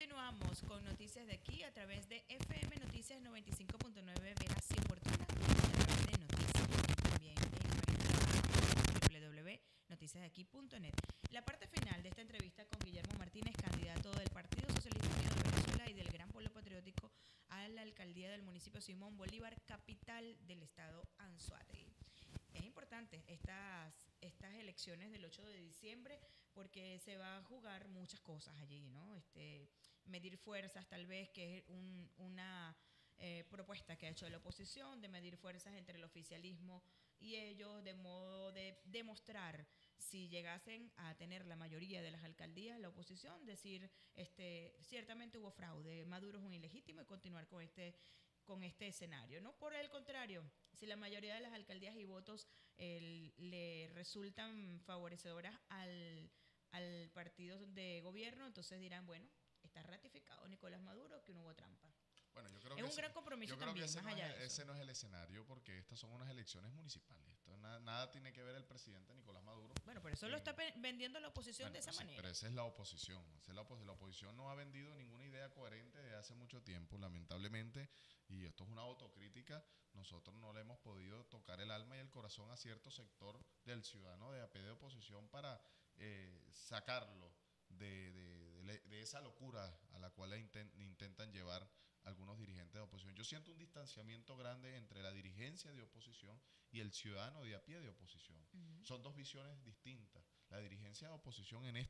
Continuamos con noticias de aquí a través de FM Noticias 95.9 Veras y Oportuna, a través de noticias también www.noticiasdeaquí.net. La parte final de esta entrevista con Guillermo Martínez, candidato del Partido Socialista de Venezuela y del Gran Pueblo Patriótico a la alcaldía del municipio Simón Bolívar, capital del estado Anzuategui es importante estas, estas elecciones del 8 de diciembre porque se va a jugar muchas cosas allí, ¿no? Este, medir fuerzas tal vez, que es una eh, propuesta que ha hecho la oposición, de medir fuerzas entre el oficialismo y ellos, de modo de demostrar si llegasen a tener la mayoría de las alcaldías, la oposición, decir, este, ciertamente hubo fraude, Maduro es un ilegítimo y continuar con este con este escenario. No por el contrario, si la mayoría de las alcaldías y votos le resultan favorecedoras al, al partido de gobierno, entonces dirán, bueno, está ratificado Nicolás Maduro que no hubo trampa. Bueno, yo creo es un gran compromiso también, ese, más allá no es, ese no es el escenario porque estas son unas elecciones municipales. nada, tiene que ver el presidente Nicolás Maduro. Bueno, pero eso lo está vendiendo la oposición de esa manera. pero esa es la oposición. es la, la, oposición no ha vendido ninguna idea coherente desde hace mucho tiempo, lamentablemente. Y esto es una autocrítica. Nosotros no le hemos podido tocar el alma y el corazón a cierto sector del ciudadano de AP de oposición para eh, sacarlo de, de, esa locura a la cual intentan llevar algunos dirigentes de oposición. Yo siento un distanciamiento grande entre la dirigencia de oposición y el ciudadano de a pie de oposición. Son dos visiones distintas. La dirigencia de oposición en,